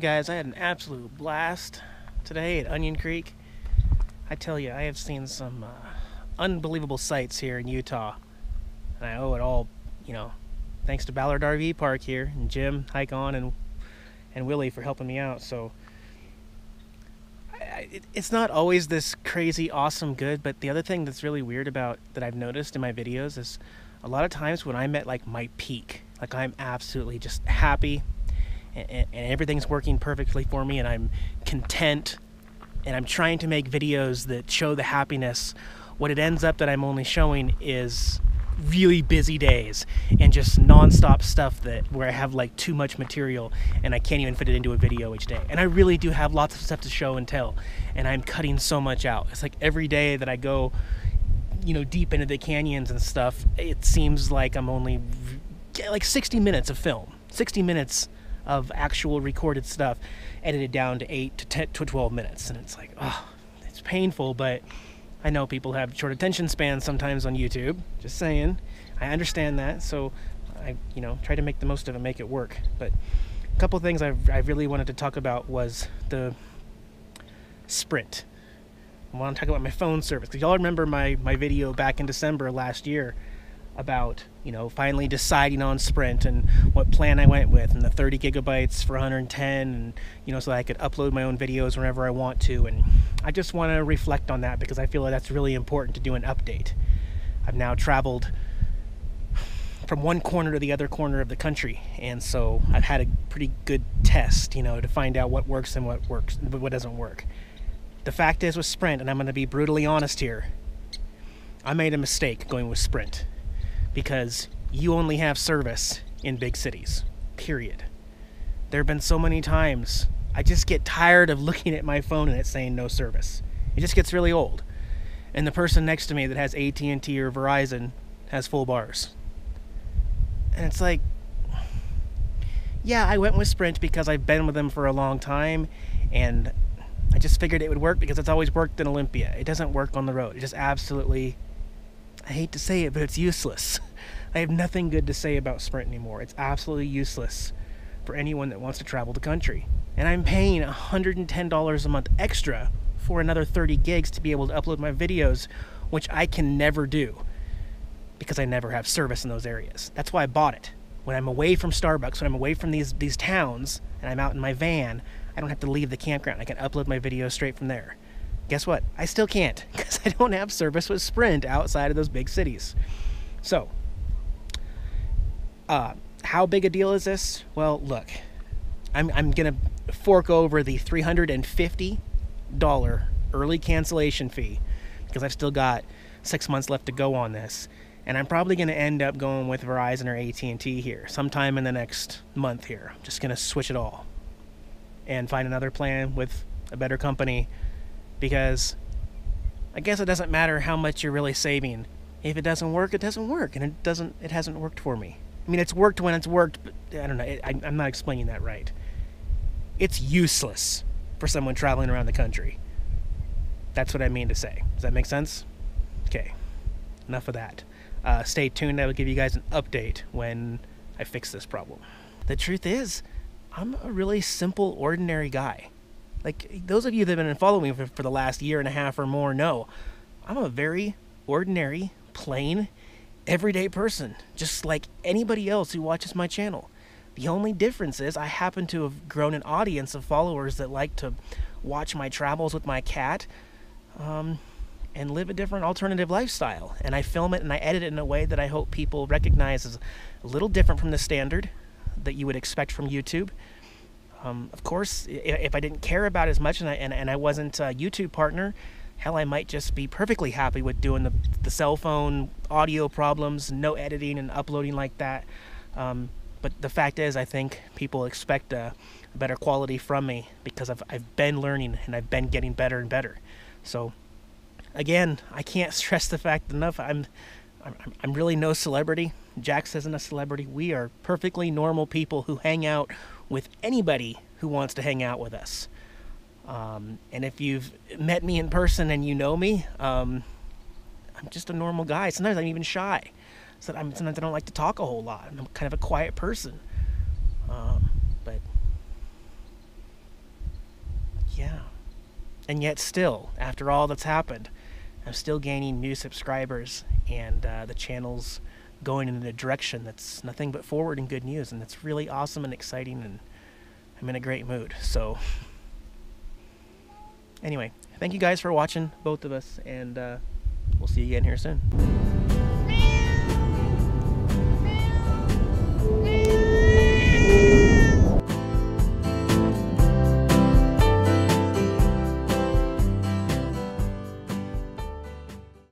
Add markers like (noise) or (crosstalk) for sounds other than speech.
Guys, I had an absolute blast today at Onion Creek. I tell you, I have seen some uh, unbelievable sights here in Utah, and I owe it all, you know, thanks to Ballard RV Park here and Jim, Hike On, and and Willie for helping me out. So I, I, it, it's not always this crazy, awesome good, but the other thing that's really weird about that I've noticed in my videos is a lot of times when I'm at like my peak, like I'm absolutely just happy and, and, everything's working perfectly for me and I'm content and I'm trying to make videos that show the happiness. What it ends up that I'm only showing is really busy days and just nonstop stuff that where I have like too much material and I can't even fit it into a video each day. And I really do have lots of stuff to show and tell, and I'm cutting so much out. It's like every day that I go, you know, deep into the canyons and stuff, it seems like I'm only like 60 minutes of film, 60 minutes of actual recorded stuff, edited down to eight to 10 to 12 minutes, and it's like, oh, it's painful, but I know people have short attention spans sometimes on YouTube. Just saying. I understand that. So I, you know, try to make the most of it, make it work. But a couple things I, I really wanted to talk about was the Sprint. I want to talk about my phone service because y'all remember my, my video back in December last year about you know finally deciding on Sprint and what plan I went with and the 30 gigabytes for 110 and you know so I could upload my own videos whenever I want to and I just want to reflect on that because I feel like that's really important to do an update. I've now traveled from one corner to the other corner of the country and so I've had a pretty good test you know to find out what works and what works what doesn't work. The fact is with Sprint and I'm going to be brutally honest here I made a mistake going with Sprint because you only have service in big cities. Period. There have been so many times I just get tired of (laughs) looking at my phone and it's saying no service. It just gets really old. And the person next to me that has AT&T or Verizon has full bars. And it's like yeah, I went with Sprint because I've been with them for a long time and I just figured it would work because it's always worked in Olympia. It doesn't work on the road. It just absolutely I hate to say it, but it's useless. (laughs) I have nothing good to say about Sprint anymore. It's absolutely useless for anyone that wants to travel the country. And I'm paying $110 a month extra for another 30 gigs to be able to upload my videos, which I can never do because I never have service in those areas. That's why I bought it. When I'm away from Starbucks, when I'm away from these these towns and I'm out in my van, I don't have to leave the campground. I can upload my videos straight from there. Guess what? I still can't (laughs) because I don't have service with Sprint outside of those big cities. So, uh, how big a deal is this? Well, look, I'm, I'm going to fork over the $350 early cancellation fee because I've still got six months left to go on this. And I'm probably going to end up going with Verizon or AT&T here sometime in the next month here. I'm just going to switch it all and find another plan with a better company because I guess it doesn't matter how much you're really saving. If it doesn't work, it doesn't work, and it doesn't. It hasn't worked for me. I mean, it's worked when it's worked, but I don't know. I, I'm not explaining that right. It's useless for someone traveling around the country. That's what I mean to say. Does that make sense? Okay. Enough of that. Uh, stay tuned. I will give you guys an update when I fix this problem. The truth is, I'm a really simple, ordinary guy. Like those of you that have been following me for, for the last year and a half or more know, I'm a very ordinary, plain, everyday person, just like anybody else who watches my channel. The only difference is I happen to have grown an audience of followers that like to watch my travels with my cat um, and live a different alternative lifestyle. And I film it and I edit it in a way that I hope people recognize as a little different from the standard that you would expect from YouTube. Um, of course, if I didn't care about as much and I, and, and I wasn't a YouTube partner, hell, I might just be perfectly happy with doing the, the cell phone audio problems, no editing and uploading like that. Um, but the fact is, I think people expect a, a, better quality from me because I've, I've been learning and I've been getting better and better. So, again, I can't (laughs) stress the fact enough. I'm, I'm, I'm really no celebrity. Jax isn't a celebrity. We are perfectly normal people who hang out with anybody who wants to hang out with us. Um, and if you've met me in person and you know me, um, I'm just a normal guy. Sometimes I'm even shy. Sometimes I don't like to talk a whole lot. I'm kind of a quiet person. Um, but yeah. And yet, still, after all that's happened, I'm still gaining new subscribers, and uh, the channel's going in a direction that's nothing but forward and good news. And that's really awesome and exciting, and I'm in a great mood. So. (laughs) anyway, thank you guys for watching, both of us, and uh, we'll see you again here soon.